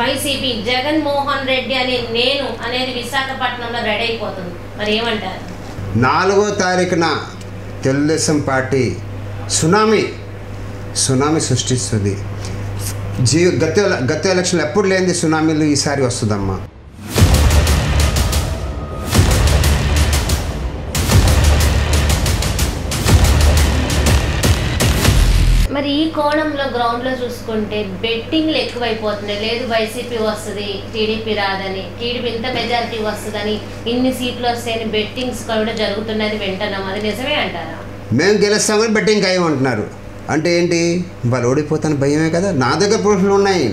YCP Jaganmohan Reddy అని నేను అనేది విశాఖపట్నంలో రెడీ అయిపోతుంది. మరి ఏమంటారు? నాలుగో తారీఖున తెలుగుదేశం పార్టీ సునామీ సునామీ సృష్టిస్తుంది. జీ గత గత ఎలక్షన్లు ఎప్పుడు లేనిది సునామీలు ఈసారి వస్తుందమ్మా. మరి ఈ కోణంలో గ్రౌండ్లో చూసుకుంటే బెట్టింగ్లు ఎక్కువైపోతున్నాయి. లేదు వైసీపీ వస్తుంది టీడీపీ రాదని టీడీపీ ఇంత మెజారిటీ వస్తుందని ఇన్ని సీట్లు వస్తాయని బెట్టింగ్స్ కూడా జరుగుతున్నది వింటున్నాం అది నిజమే అంటారా? మేము గెలుస్తామని బెట్టింగ్ ఉంటున్నారు అంటే ఏంటి? వాళ్ళు ఓడిపోతాను భయమే కదా. నా దగ్గర ప్రూఫ్లు ఉన్నాయి.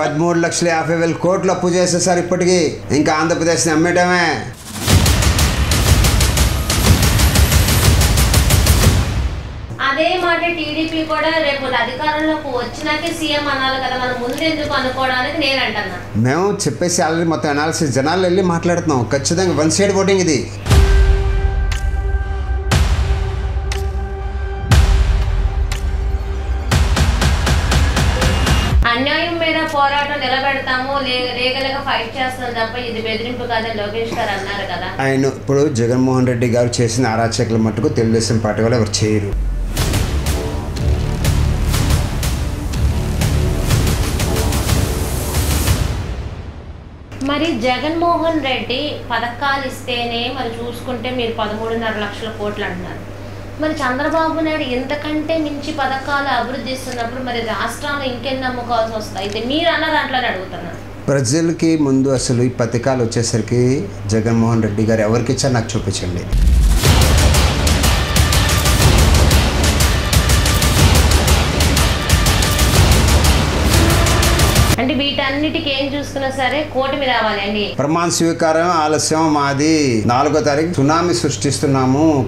పదమూడు లక్షల యాభై వేల కోట్లు అప్పు చేసేసారు ఇప్పటికీ. ఇంకా ఆంధ్రప్రదేశ్ని అమ్మేయటమే. అదే మాట టీడీపీ కూడా రేపు అధికారంలోకి వచ్చినాకే సీఎం అనాలి కదా. మనం ముందెందుకు అనుకోవడానికి నేను అంటున్నా. మేము చెప్పేసి ఆల్రెడీ మొత్తం అనాలిసిస్ జనాలు వెళ్ళి మాట్లాడుతున్నాం. ఖచ్చితంగా వన్ సైడ్ ఓటింగ్ ఇది. అన్యాయం మీద పోరాటం నిలబెడతాము. లీగల్గా ఫైట్ చేస్తాం తప్ప ఇది బెదిరింపు కాదని లోకేష్ గారు అన్నారు కదా. ఆయన ఇప్పుడు జగన్మోహన్ రెడ్డి గారు చేసిన అరాచకల మట్టుకు తెలుగుదేశం పార్టీ వాళ్ళు ఎవరు చేయరు. మరి జగన్మోహన్ రెడ్డి పథకాలు ఇస్తేనే మరి చూసుకుంటే మీరు పదమూడున్నర లక్షల కోట్లు అంటున్నారు. మరి చంద్రబాబు నాయుడు ఇంతకంటే మించి పథకాలు అభివృద్ధి ఇస్తున్నప్పుడు మరి రాష్ట్రాలు ఇంకెన్ని నమ్ముకోవాల్సి వస్తుంది అయితే మీరు అన్న దాంట్లోనే అడుగుతున్నాను ప్రజలకి ముందు అసలు ఈ పథకాలు వచ్చేసరికి జగన్మోహన్ రెడ్డి గారు ఎవరికి ఇచ్చారు నాకు చూపించండి. అంటే వీటన్నిటికి ఏం చూసుకున్నా సరే కూటమి రావాలి అండి. ప్రమాణ స్వీకారం ఆలస్యం మాది నాలుగో తారీఖు. సునామీ సృష్టిస్తున్నాము.